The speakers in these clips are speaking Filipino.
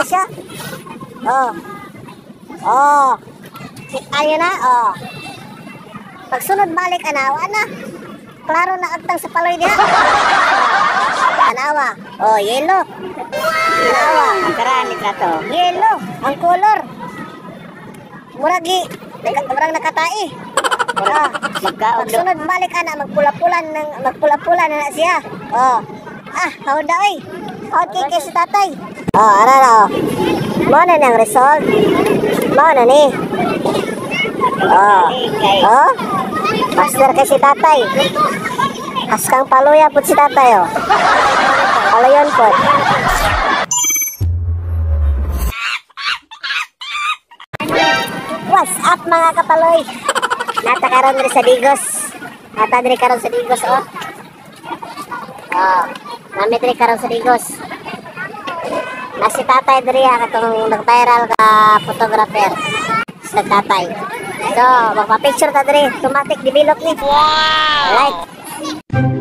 na siya. Oh. Oh. Ayan na, oh. Pagsunod balik, anawa na. Klaro na agtang sa paloy niya. Anawa. Oh, yellow. Anawa. Ang karaan ni Trato. Yellow. Ang color. Muragi. Murang nakatai. Do. Pagsunod balik ana magpula-pulan ng magpula-pulan na, siya. Oh. Ah, hawd na oy. Hawd kay si tatay. Oh, ara na. oh. Mo na nang result. Mo na ni. Oh. Oh. Master kay si tatay. Askang paluya pud si tatay oh. Paluyon pud. What's up mga kapaloy? Nata karon diri sa Digos. Nata diri karon sa Digos oh. Oh, nami diri karon sa Digos. Nasi tatay diri ha katong nag-viral ka photographer sa tatay. So, magpa-picture ta diri, automatic develop ni. Wow! Alright.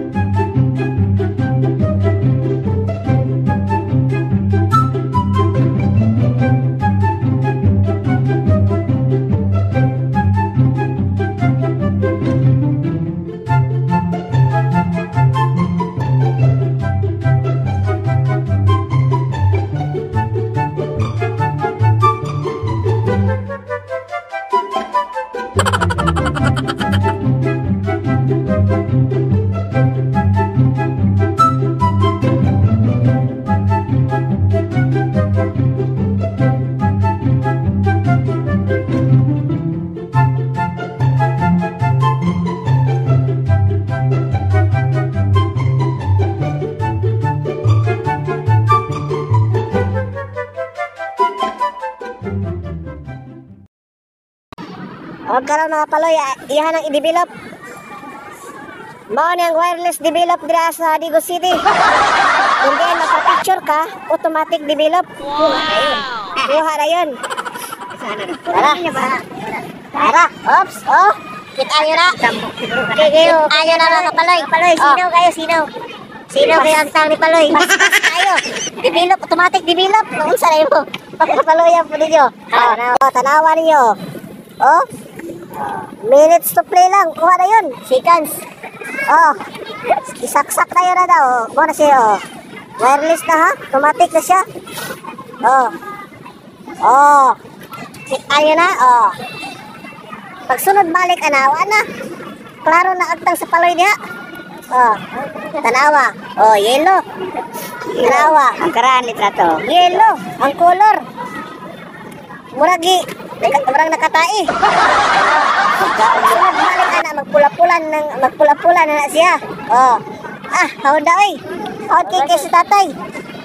O karon mga paloy, ah, iyahan ang i-develop. Mao ni ang wireless develop dira sa Digos City. Kung di maka-picture ka, automatic develop. Wow! Kuha na yun. Tara. Tara. Oops. Oh. Kita nyo na. Kayo. Ayo na mga kapaloy. Kapaloy, sino kayo? Sino? Sino kayo ang tang ni Paloy? Mas mas kayo. Develop, automatic develop. Kung sa mo. Pagkapaloyan po ninyo. Oh, tanawa ninyo. Oh. Minutes to play lang. Kuha na yun. Seconds. Oh. Isaksak na yun na daw. Oh. Muna siya. Oh. Wireless na ha. Automatic na siya. Oh. Oh. Ayan na. Oh. Pagsunod balik, anawa na. Klaro na agtang sa paloy niya. Oh. Tanawa. Oh, yellow. Tanawa. ang karaan ni Trato. Yellow. Ang color. Muragi. Naka- Murang nakatai. Sunod balik ana magpula-pulan ng magpula-pulan na, siya. Oh. Ah, hawd na oy. Hawd kay si tatay.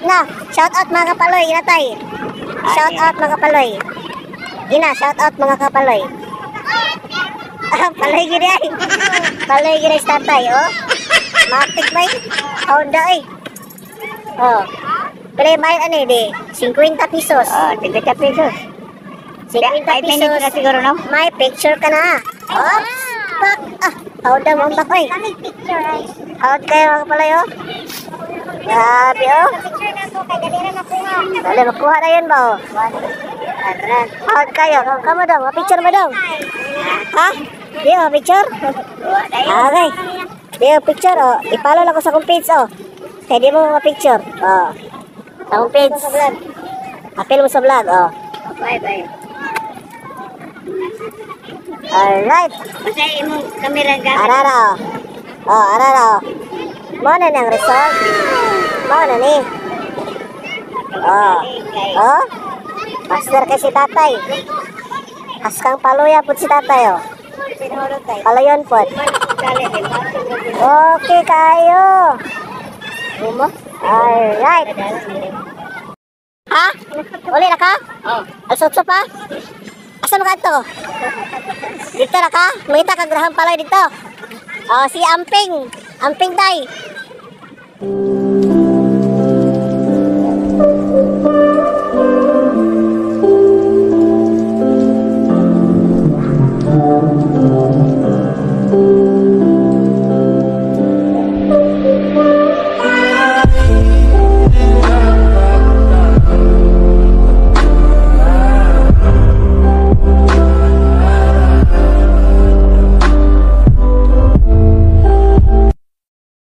Na, shout out mga kapaloy, inatay. Shout out mga kapaloy. Ina, shout out mga kapaloy. Ah, paloy gini ay. Paloy gini si tatay, oh. Matik ba? Hawd na oy. Oh. Pero bayad ano eh, di? 50 pesos. Oh, 50 pesos. 50 Five minutes na siguro, no? May picture ka na. Oops! Pak! Ah, na mo ang bakoy. picture ay. Hawad kayo mga palay, oh. Grabe, oh. Picture na to, kay dalira na kuha. Dali, makuha na yun ba, oh. Hawad kayo. Kamu daw, picture mo daw. Ha? Di, oh, picture? Okay. Di, oh, picture, oh. Ipalo lang ko sa kong page, oh. Kaya di mo ma-picture. Oh. Sa kong page. Apil mo sa vlog, oh. Bye, bye. Alright. Basta imong kamera gamit. Arara. Oh, arara. Mo na nang result. Mo na ni. Oh. Oh. Master kay si tatay. Askang paluya pud si tatay oh. Paluyon pud. Okay kayo. Alright. Ha? Uli na ka? Oh. Alsotso pa? Asa mo ka to? Dito na ka? Mangita ka graham palay dito. Oh, si Amping. Amping tay.